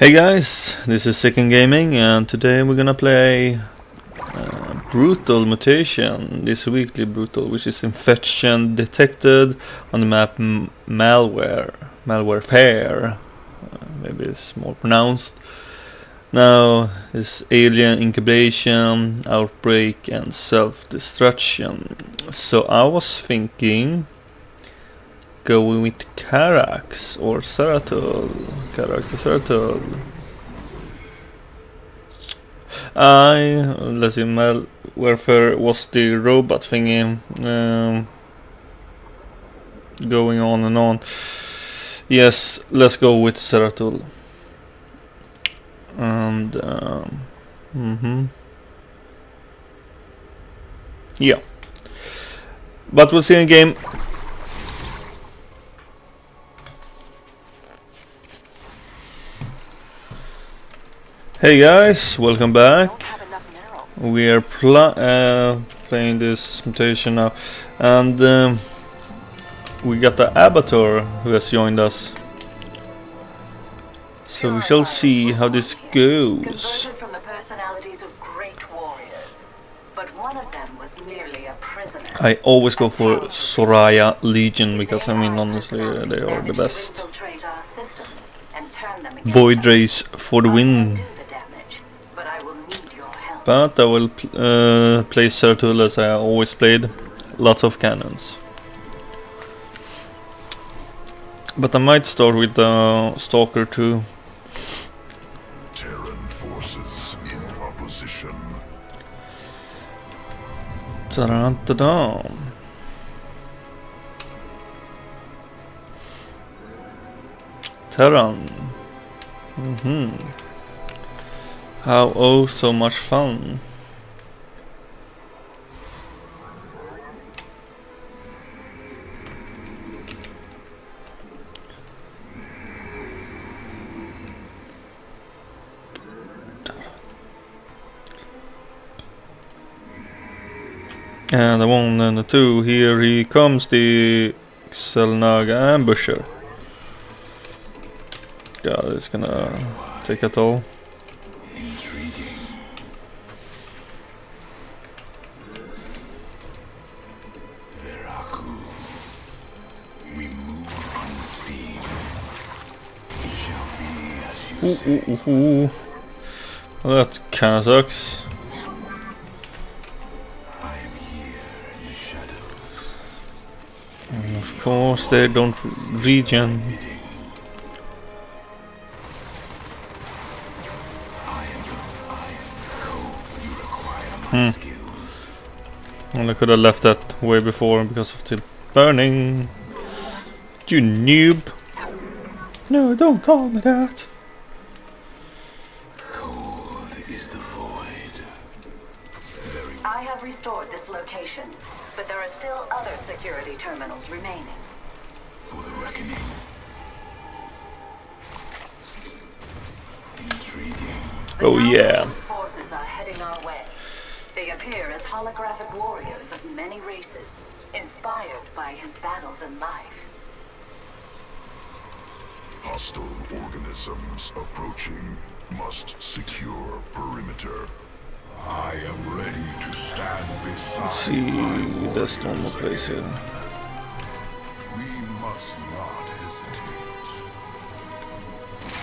Hey guys, this is Sicken Gaming and today we're gonna play uh, Brutal Mutation, this weekly Brutal, which is infection detected on the map M Malware, Malwarfare, uh, maybe it's more pronounced. Now, this alien incubation, outbreak and self-destruction. So I was thinking going with Karax or Zeratul. Karax or Zeratul. I, let's see, was the robot thingy. Um, going on and on. Yes, let's go with Zeratul. And, um, mm-hmm. Yeah. But we'll see in game. Hey guys, welcome back. We are pl uh, playing this mutation now, and um, we got the Abator who has joined us. So we shall see how this goes. from the personalities of great warriors, but one of them was merely a prisoner. I always go for Soraya Legion because I mean honestly uh, they are the best. Infiltrate our systems and turn them against Void. Race for the win. can do the damage, but I will need your help. But I will pl uh, play Zeratul as I always played. Lots of cannons. But I might start with the Stalker too. Terran forces in opposition. Ta-da-da-da. Terran. Mm-hmm. How oh so much fun. And the one and the two, here he comes the Xel'Naga ambusher. God, it's gonna take a toll. Ooh, ooh, ooh. Well, that sucks. In the shadows. And of course, they don't regen. Hmm. Well, I could have left that way before because of the burning. You noob. No, don't call me that. I have restored this location, but there are still other security terminals remaining. for the reckoning. Intriguing. Oh, yeah. Forces are heading our way. They appear as holographic warriors of many races, inspired by his battles in life. Hostile organisms approaching. Must secure perimeter. I am ready to stand beside Let's see, there's normal place here. We must not hesitate.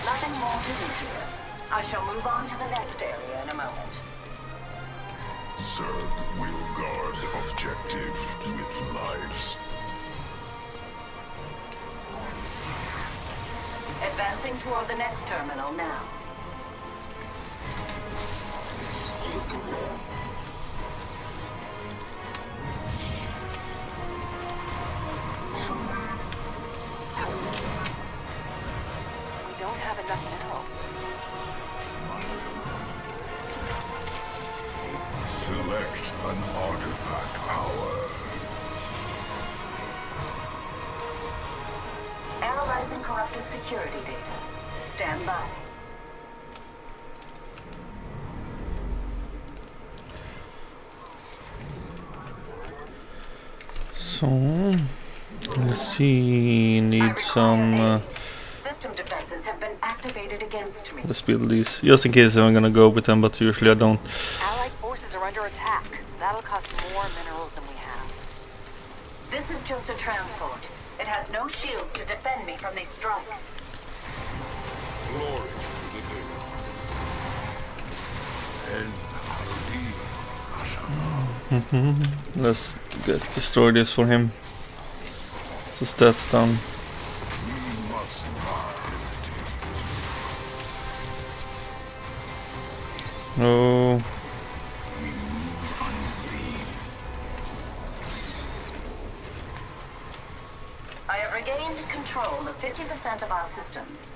Nothing more to do here. I shall move on to the next area in a moment. Zerg will guard objective with lives. Advancing toward the next terminal now. Analyzing corrupted security data. Stand by. So, let's see, need some... Uh, System defenses have been activated. activated against me. Let's build these, just in case I'm gonna go with them, but usually I don't. Allied forces are under attack. That'll cost more minerals than we have. This is just a transport. It has no shields to defend me from these strikes. Glory to the day. And Halloween. Let's get uh, destroy this for him. So that's done. Unseen. I have regained control of 50% of our systems,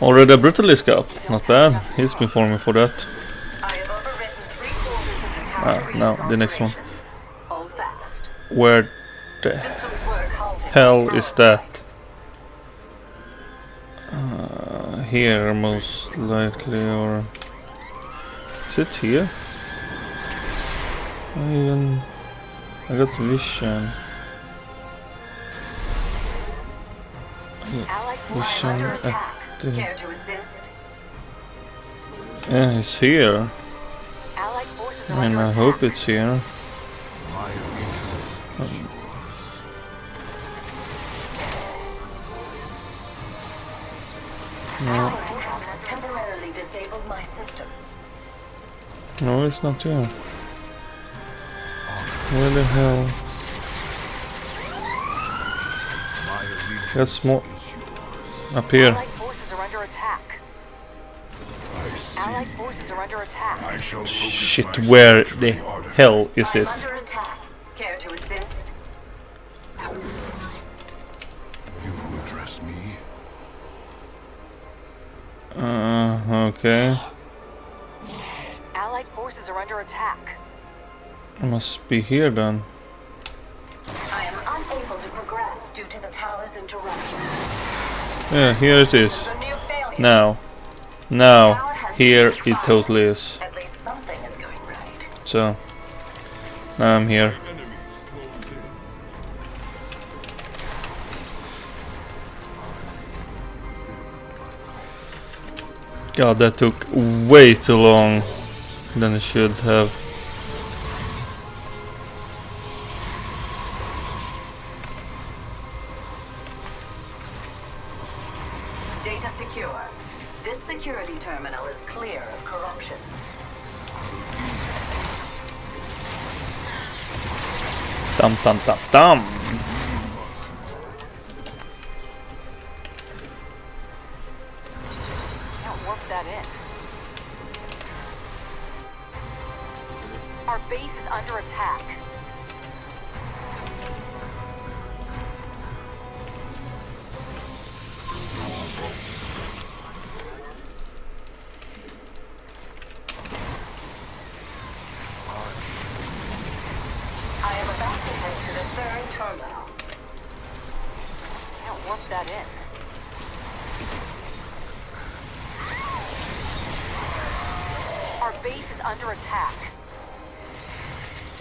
already a Brutalist Cup. Not bad. He's been farming for that. I have overwritten three quarters of the Ah, now the next one. alterations. Hold fast. Where the Systems work halted. hell is that? Uh, here most likely, or is it here? I even I got vision. Vision under at attack. the- Care to assist? Yeah, it's here. Allied forces are I mean, I hope it's here. My allegiance is yours. Power attacks have temporarily disabled my systems. No, it's not here. Where the hell? That's more up here. Attack. I see. Allied forces are under attack. I shall Shit, where the hell is I'm it? under attack. Care to assist? You address me. Uh, okay. Allied forces are under attack. It must be here then. I am unable to progress due to the tower's interruption. Yeah, here it is. Now. Now. Here it totally is. So. Now I'm here. God, that took way too long than it should have. Is clear of corruption. Dum dum dum dum. Under attack.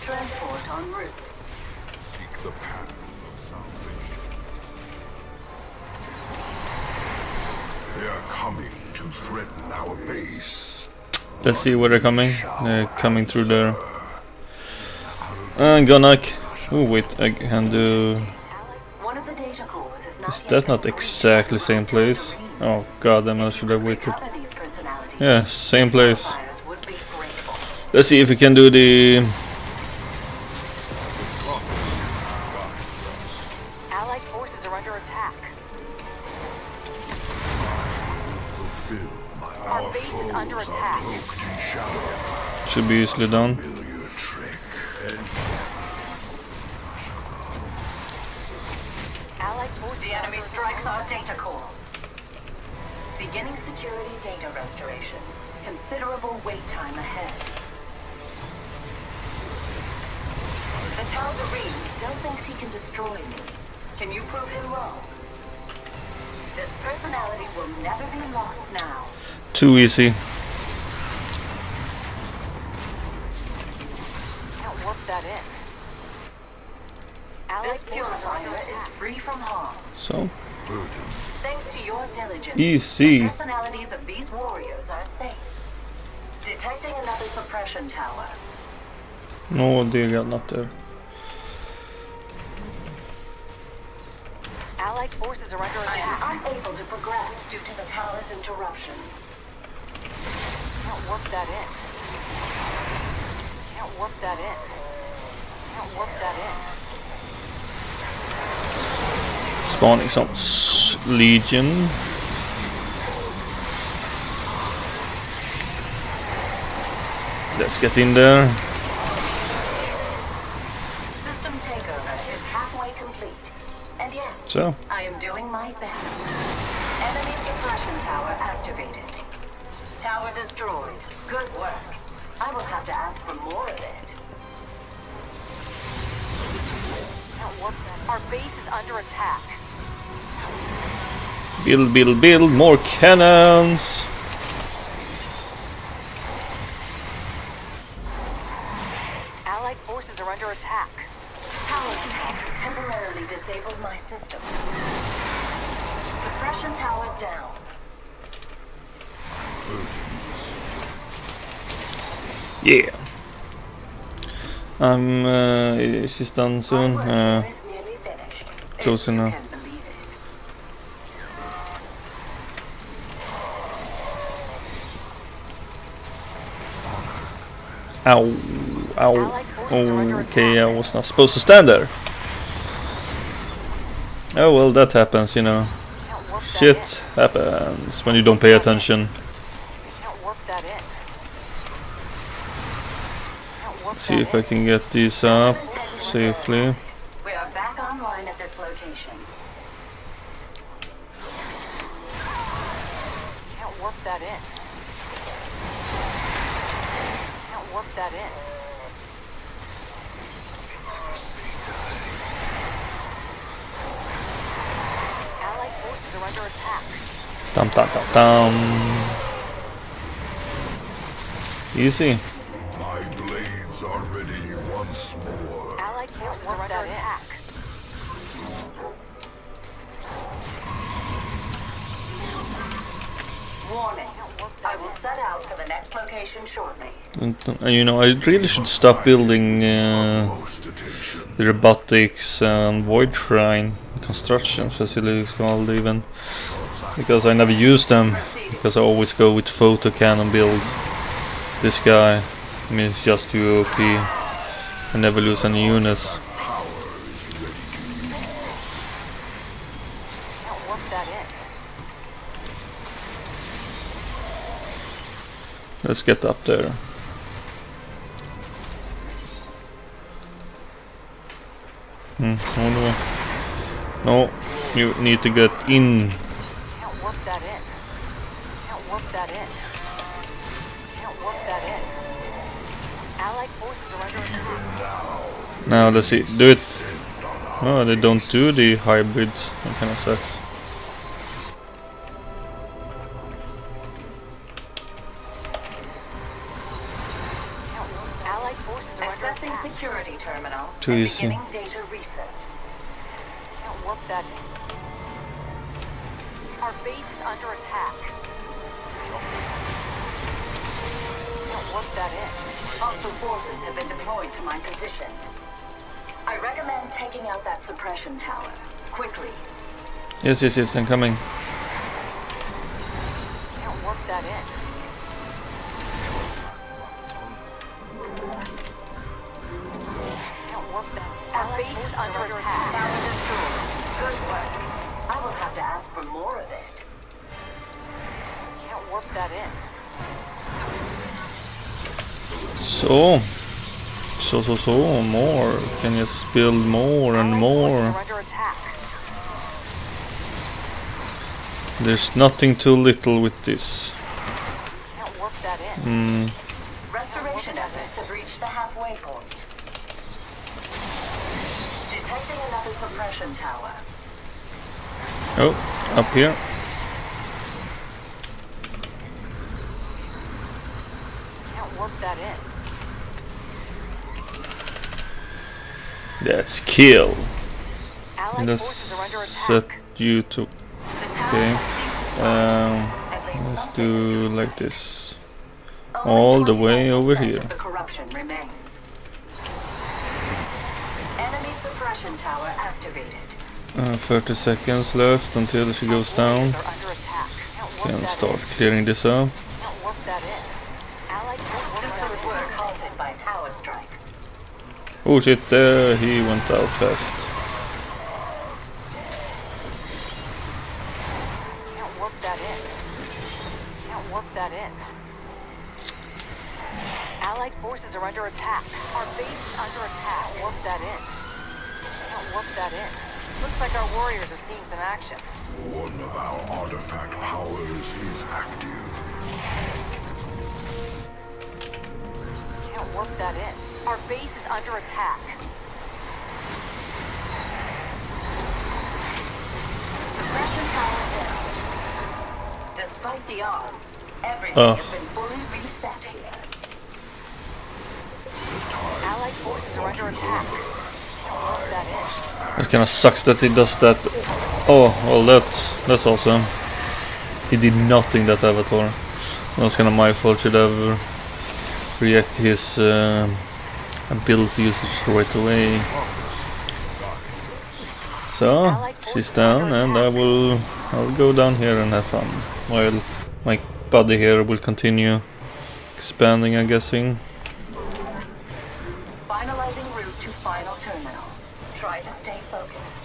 Transport en route. Seek the path of salvation. They are coming to threaten our base. Let's see where they're coming. They're coming through there. And Gonak. Oh wait, I can do. One of the data cores has not Is that not exactly breached. same place? Oh god, then I should have waited. Recover these. Yeah, same place. Let's see if we can do the. Allied forces are under attack. Fulfill my Our our base is under attack. cloaked in shadow. Should be easily done. Familiar trick. Allied forces The enemy strikes our data core. Beginning security data restoration. Considerable wait time ahead. The Tal'Darim still thinks he can destroy me. Can you prove him wrong? This personality will never be lost now. Too easy. Can't warp that in. This forces are purifier is free from harm. So, Thanks to your diligence, Easy. the personalities of these warriors are safe. Detecting another suppression tower. no, they got not there. Allied forces are under I am unable to progress due to the tower's interruption. Can't warp that in. Can't warp that in. Can't warp that in. Spawning some Legion. Let's get in there. System takeover is halfway complete. And yes, So, I am doing my best. Enemy suppression tower activated. Tower destroyed. Good work. I will have to ask for more of it. Can't warp that. Our base is under attack. build, build, build, more cannons. Allied forces are under attack. Tower attacks temporarily disabled my system. Suppression tower down. Yeah. I'm, uh, she's done soon. Uh, here is nearly finished. close enough. can believe it. ow, ow. Okay, I was not supposed to stand there. Oh well, that happens, you know. Can't warp that Shit happens when you don't pay attention. in. Can't warp that in. Can't warp See if I can get these up safely. We are back online at this location. Can't warp that in. Can't warp that in. Allied forces are under attack. Dum dum dum dum. Easy. Allied forces are under attack. Warning. I will set out for the next location shortly. And, uh, you know, I really should stop building uh, the robotics and void shrine construction facilities called even because I never use them because I always go with photon cannon build this guy I mean it's just too OP I never lose any units let's get up there. Hmm, no you need to get in now let's see do it? Oh they don't do the hybrids. That kind of sucks Can't warp. To my position. I recommend taking out that suppression tower. Quickly. yes yes yes I'm coming Can't warp that in. Can't warp that. Our base is under attack. Tower destroyed. Good work. I will have to ask for more of it. Can't warp that in. So, so, so, so, more. Can you build more and more. forces are under attack. There's nothing too little with this. Can't warp that in. Hmm, Restoration efforts have reached the halfway point. Detecting another suppression tower. Oh, up here. Can't work that in. That's kill. Let's forces are set you to. Okay. has ceased to Um, let's do like this. All the way over here. Corruption remains. Enemy suppression tower activated. Uh, 30 seconds left until she goes down. Warriors are under attack. Can't work Can that start in. clearing this up. Oh shit, there he went out fast. Can't work that in. Can't work that in. Allied forces are under attack. Our base is under attack. Can't work that in. Can't work that in. Looks like our warriors are seeing some action. One of our artifact powers is active. Can't work that in. Our base is under attack. Suppression tower down. Despite the odds, everything Oh. has been fully reset here. Allied forces are under attack. That. It kinda sucks that he does that. Oh, well that's, that's awesome. He did nothing that avatar. That was kinda my fault, should have react his um ability usage right away. So, she's down and I will I'll go down here and have fun. While my buddy here will continue expanding I'm guessing. Finalizing route to final terminal. Try to stay focused.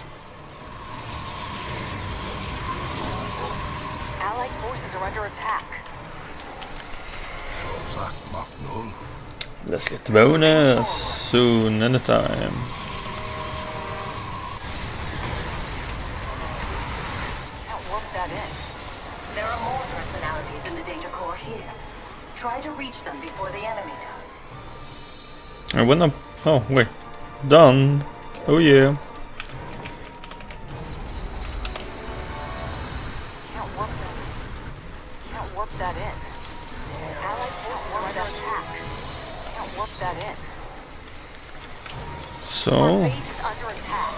Allied forces are under attack. Let's get the bonus soon anytime. Can't work that in. There are more personalities in the data core here. Try to reach them before the enemy does. I went up. Oh wait, done. Oh yeah. So base is under attack.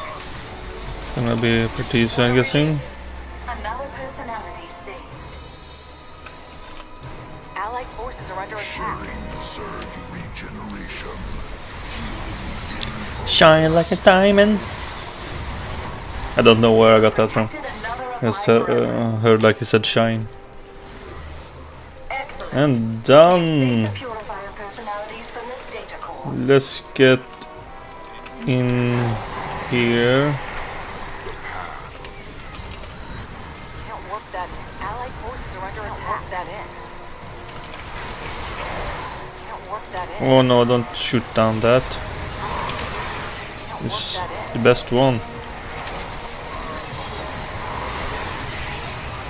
gonna be pretty easy I'm guessing. Another personality saved. Allied forces are under attack. Surge regeneration. Shine like a diamond. I don't know where I got that from. Detected another Just uh, uh, heard like he said shine. And done. the purifier personalities from this data core. Let's get in here. Can't work that in. Allied forces are under attack. That in. Can't work that in. Oh no, don't shoot down that. It's that the best one.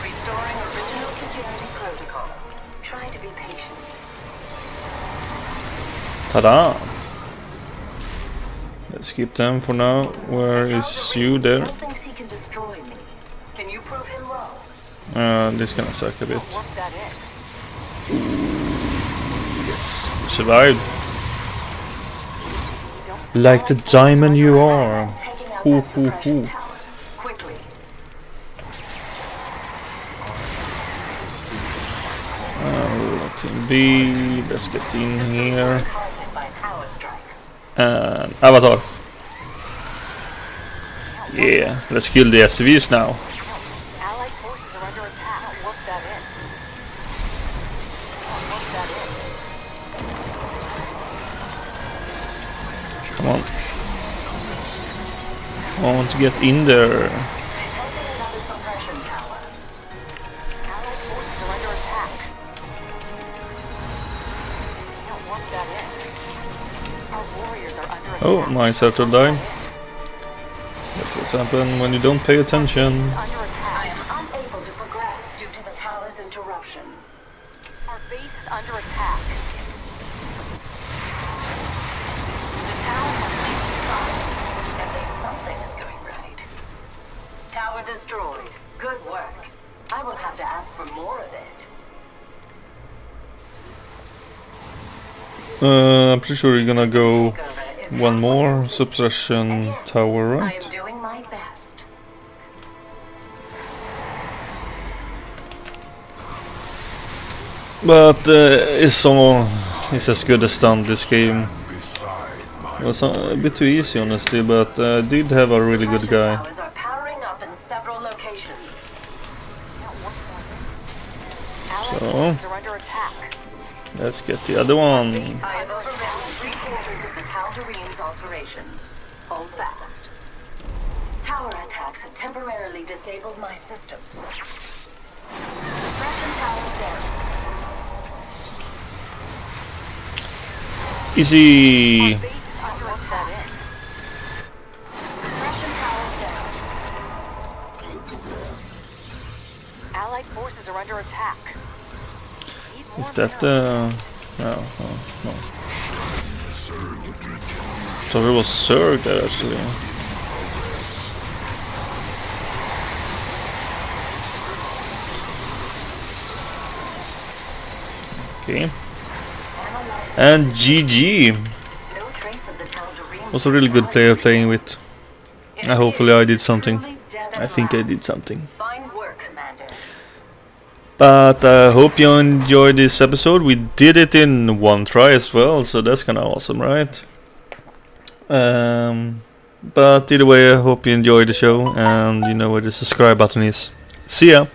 Restoring original security protocol. Try to be patient. Ta-da! Let's them for now. Where is you there? Still thinks he can destroy me. Can you prove him wrong? Uh, this gonna suck a bit. Can't work that in. Yes, survived. Like the diamond you are. Hoo, hoo, hoo. Uh, team B, let's get in here. Haunted by tower strikes. And Avatar. Yeah, let's kill the SCVs now. Come on. I want to get in there. Oh, my turtle died. Happened when you don't pay attention. I am unable to progress due to the tower's interruption. Our base is under attack. The tower has reached its. At least something Tower destroyed. Good work. I will have to ask for more of it. Uh, I'm pretty sure you're gonna go one more complete. suppression And yes, tower, right? But uh, it's it's as good as done this game. It was a bit too easy honestly, but uh, did have a really good guy. Towers So-. Let's get the other one. I temporarily disabled my systems. Suppression tower down. Easy. Base is under attack. Suppression tower down. Allied forces are under attack. Need more Is that minerals. uh no, no, no. So it was Zerg there actually. Okay. And GG no trace of the Tal'Darim. was a really good player playing with. Uh, hopefully I did something. truly dead at I think I did something. Fine work, Commander. But I hope you enjoyed this episode. We did it in one try as well, so that's kinda awesome, right? Um, but either way, I hope you enjoyed the show, and you know where the subscribe button is. See ya!